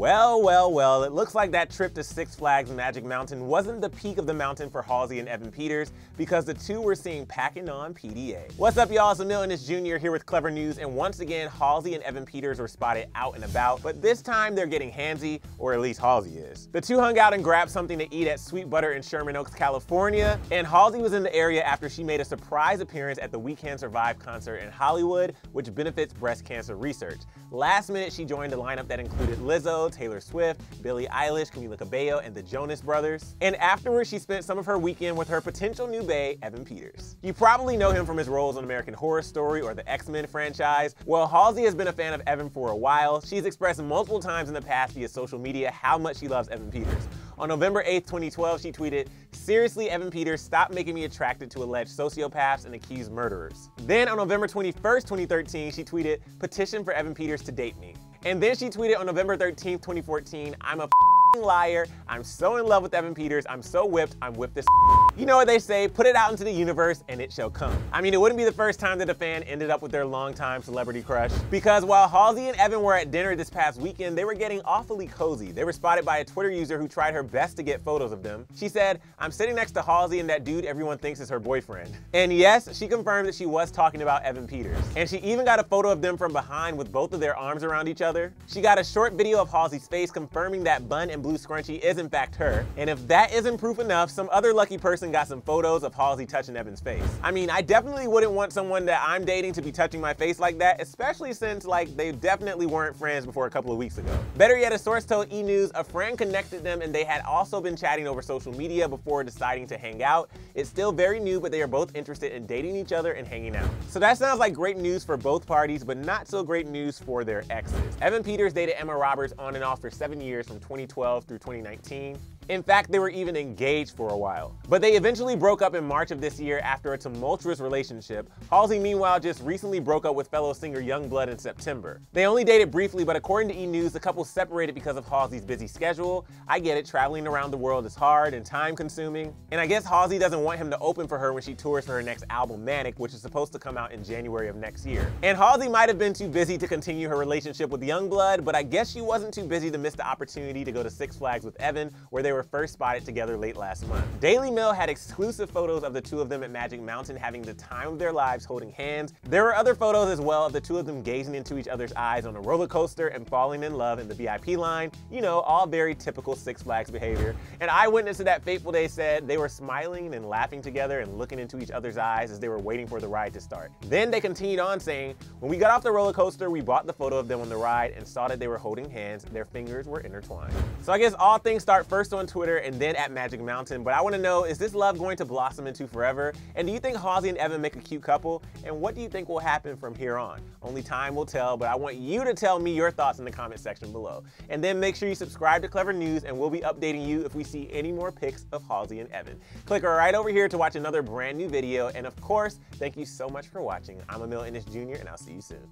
Well, well, well, it looks like that trip to Six Flags Magic Mountain wasn't the peak of the mountain for Halsey and Evan Peters because the two were seen packing on PDA. What's up, y'all? It's Emile Ennis Jr. here with Clevver News, and once again, Halsey and Evan Peters were spotted out and about, but this time they're getting handsy, or at least Halsey is. The two hung out and grabbed something to eat at Sweet Butter in Sherman Oaks, California, and Halsey was in the area after she made a surprise appearance at the We Can Survive concert in Hollywood, which benefits breast cancer research. Last minute, she joined a lineup that included Lizzo, Taylor Swift, Billie Eilish, Camila Cabello, and the Jonas Brothers. And afterwards, she spent some of her weekend with her potential new bae, Evan Peters. You probably know him from his roles on American Horror Story or the X-Men franchise. Well, Halsey has been a fan of Evan for a while. She's expressed multiple times in the past via social media how much she loves Evan Peters. On November 8, 2012, she tweeted, Seriously, Evan Peters, stop making me attracted to alleged sociopaths and accused murderers. Then on November 21st, 2013, she tweeted, Petition for Evan Peters to date me. And then she tweeted on November 13, 2014, I'm a liar. I'm so in love with Evan Peters. I'm so whipped. I'm whipped this. You know what they say, put it out into the universe and it shall come. I mean, it wouldn't be the first time that a fan ended up with their longtime celebrity crush. Because while Halsey and Evan were at dinner this past weekend, they were getting awfully cozy. They were spotted by a Twitter user who tried her best to get photos of them. She said, I'm sitting next to Halsey and that dude everyone thinks is her boyfriend. And yes, she confirmed that she was talking about Evan Peters. And she even got a photo of them from behind with both of their arms around each other. She got a short video of Halsey's face confirming that bun and blue scrunchie is in fact her. And if that isn't proof enough, some other lucky person got some photos of Halsey touching Evan's face. I mean, I definitely wouldn't want someone that I'm dating to be touching my face like that, especially since like they definitely weren't friends before a couple of weeks ago. Better yet, a source told E! News a friend connected them and they had also been chatting over social media before deciding to hang out. It's still very new, but they are both interested in dating each other and hanging out. So that sounds like great news for both parties, but not so great news for their exes. Evan Peters dated Emma Roberts on and off for seven years from 2012 through 2019. In fact, they were even engaged for a while. But they eventually broke up in March of this year after a tumultuous relationship. Halsey, meanwhile, just recently broke up with fellow singer Yungblud in September. They only dated briefly, but according to E! News, the couple separated because of Halsey's busy schedule. I get it, traveling around the world is hard and time consuming. And I guess Halsey doesn't want him to open for her when she tours for her next album, Manic, which is supposed to come out in January of next year. And Halsey might have been too busy to continue her relationship with Yungblud, but I guess she wasn't too busy to miss the opportunity to go to Six Flags with Evan, where they were first spotted together late last month. Daily Mail had exclusive photos of the two of them at Magic Mountain having the time of their lives holding hands. There were other photos as well of the two of them gazing into each other's eyes on a roller coaster and falling in love in the VIP line. You know, all very typical Six Flags behavior. An eyewitness to that fateful day said they were smiling and laughing together and looking into each other's eyes as they were waiting for the ride to start. Then they continued on saying, when we got off the roller coaster, we bought the photo of them on the ride and saw that they were holding hands. Their fingers were intertwined. So I guess all things start first on Twitter and then at Magic Mountain. But I want to know, is this love going to blossom into forever? And do you think Halsey and Evan make a cute couple? And what do you think will happen from here on? Only time will tell, but I want you to tell me your thoughts in the comment section below. And then make sure you subscribe to Clevver News and we'll be updating you if we see any more pics of Halsey and Evan. Click right over here to watch another brand new video. And of course, thank you so much for watching. I'm Emile Ennis Jr. and I'll see you soon.